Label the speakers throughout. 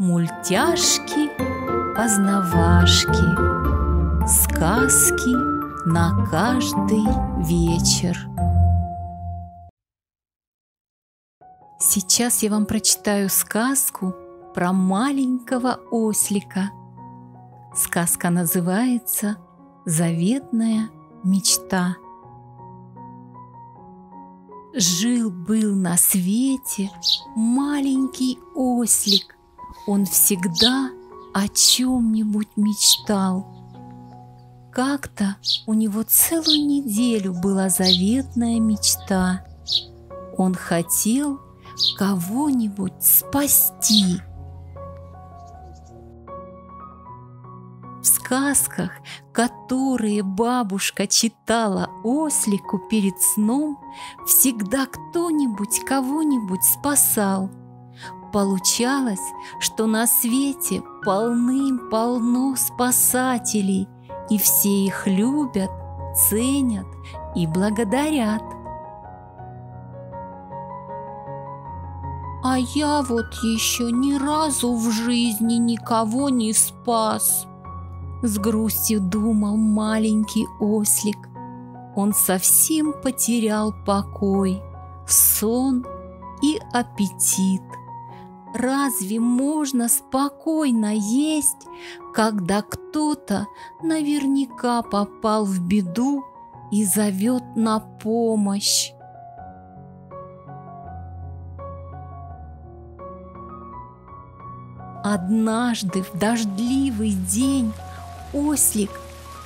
Speaker 1: Мультяшки, познавашки, сказки на каждый вечер. Сейчас я вам прочитаю сказку про маленького ослика. Сказка называется «Заветная мечта». Жил-был на свете маленький ослик. Он всегда о чем-нибудь мечтал. Как-то у него целую неделю была заветная мечта. Он хотел кого-нибудь спасти. В сказках, которые бабушка читала ослику перед сном, всегда кто-нибудь кого-нибудь спасал. Получалось, что на свете полным-полно спасателей, и все их любят, ценят и благодарят. А я вот еще ни разу в жизни никого не спас. С грустью думал маленький ослик. Он совсем потерял покой, сон и аппетит. Разве можно спокойно есть, когда кто-то наверняка попал в беду и зовет на помощь? Однажды в дождливый день ослик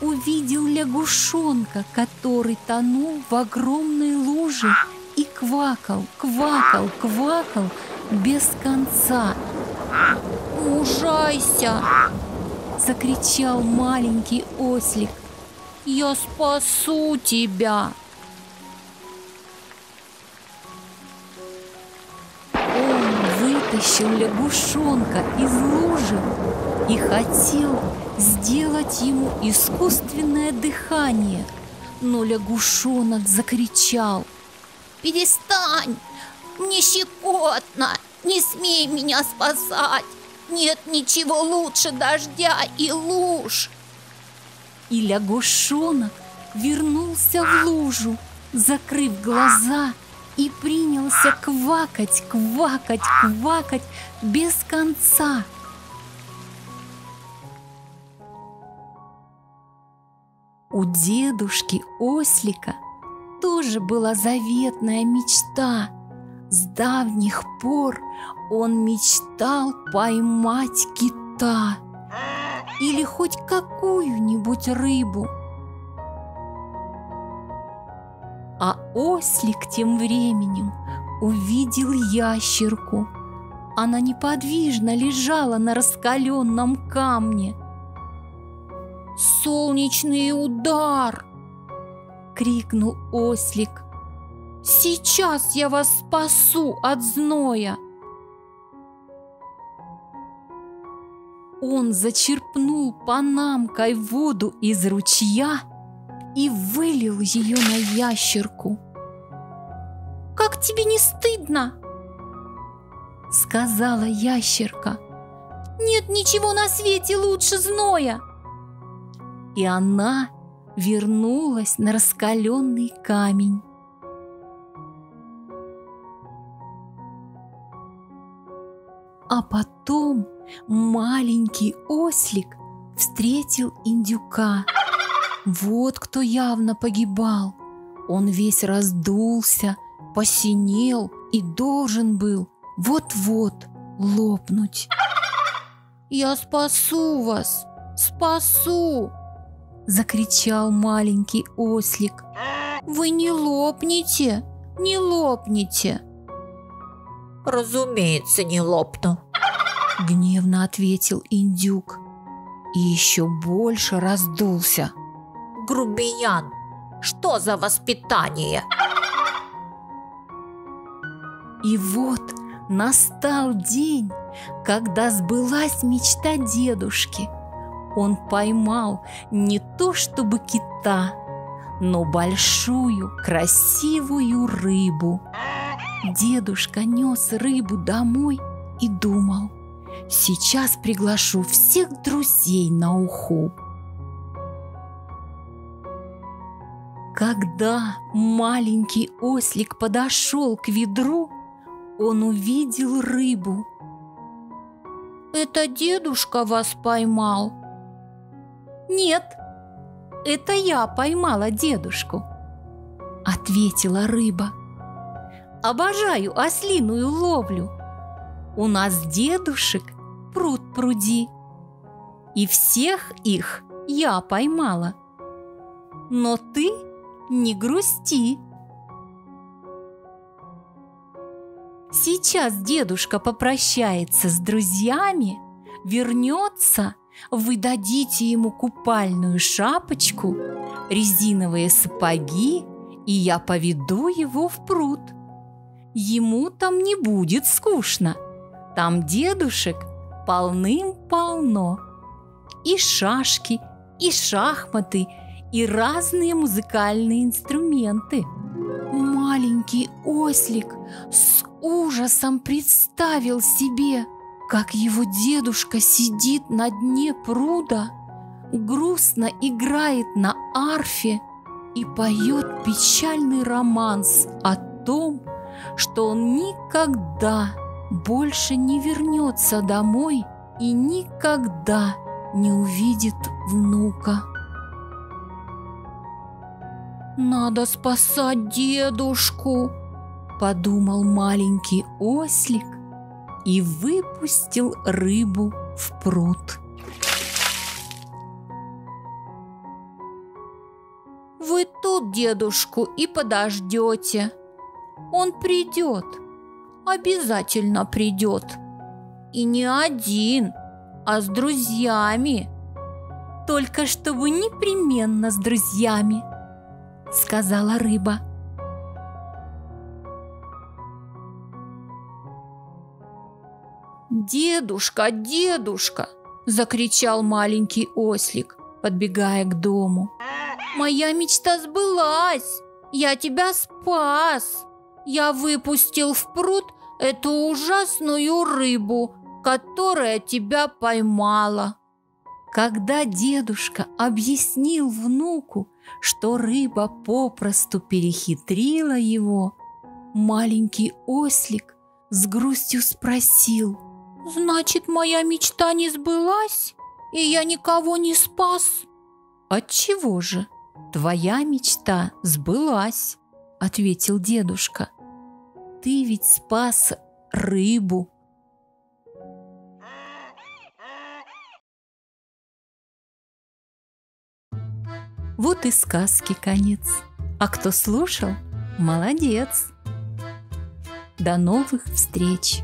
Speaker 1: увидел лягушонка, который тонул в огромной луже и квакал, квакал, квакал без конца. «Мужайся!» — закричал маленький ослик. «Я спасу тебя!» вытащил лягушонка из лужи и хотел сделать ему искусственное дыхание. Но лягушонок закричал. «Перестань! Мне щекотно! Не смей меня спасать! Нет ничего лучше дождя и луж!» И лягушонок вернулся в лужу, закрыв глаза и принялся квакать, квакать, квакать без конца. У дедушки Ослика тоже была заветная мечта. С давних пор он мечтал поймать кита или хоть какую-нибудь рыбу – А ослик тем временем увидел ящерку. Она неподвижно лежала на раскаленном камне. «Солнечный удар!» — крикнул ослик. «Сейчас я вас спасу от зноя!» Он зачерпнул панамкой воду из ручья — и вылил ее на ящерку. «Как тебе не стыдно?» Сказала ящерка. «Нет ничего на свете лучше зноя!» И она вернулась на раскаленный камень. А потом маленький ослик встретил индюка. Вот кто явно погибал. Он весь раздулся, посинел и должен был вот-вот лопнуть. «Я спасу вас! Спасу!» – закричал маленький ослик. «Вы не лопнете! Не лопнете!»
Speaker 2: «Разумеется, не лопну!»
Speaker 1: – гневно ответил индюк и еще больше раздулся –
Speaker 2: грубиян! Что за воспитание?
Speaker 1: И вот настал день, когда сбылась мечта дедушки. Он поймал не то чтобы кита, но большую красивую рыбу. Дедушка нес рыбу домой и думал, Сейчас приглашу всех друзей на уху. Когда маленький ослик подошел к ведру, он увидел рыбу. «Это дедушка вас поймал?» «Нет, это я поймала дедушку», — ответила рыба. «Обожаю ослиную ловлю. У нас дедушек пруд пруди, и всех их я поймала. Но ты не грусти. Сейчас дедушка попрощается с друзьями, вернется, вы дадите ему купальную шапочку, резиновые сапоги, и я поведу его в пруд. Ему там не будет скучно. Там дедушек полным-полно. И шашки, и шахматы, и разные музыкальные инструменты. Маленький ослик с ужасом представил себе, как его дедушка сидит на дне пруда, грустно играет на арфе и поет печальный романс о том, что он никогда больше не вернется домой и никогда не увидит внука. «Надо спасать дедушку!» – подумал маленький ослик и выпустил рыбу в пруд. «Вы тут дедушку и подождете. Он придет, обязательно придет. И не один, а с друзьями. Только чтобы непременно с друзьями», — сказала рыба. «Дедушка, дедушка!» – закричал маленький ослик, подбегая к дому. «Моя мечта сбылась! Я тебя спас! Я выпустил в пруд эту ужасную рыбу, которая тебя поймала!» Когда дедушка объяснил внуку, что рыба попросту перехитрила его, маленький ослик с грустью спросил – Значит, моя мечта не сбылась, и я никого не спас? Отчего же? Твоя мечта сбылась, ответил дедушка. Ты ведь спас рыбу. Вот и сказки конец. А кто слушал, молодец. До новых встреч!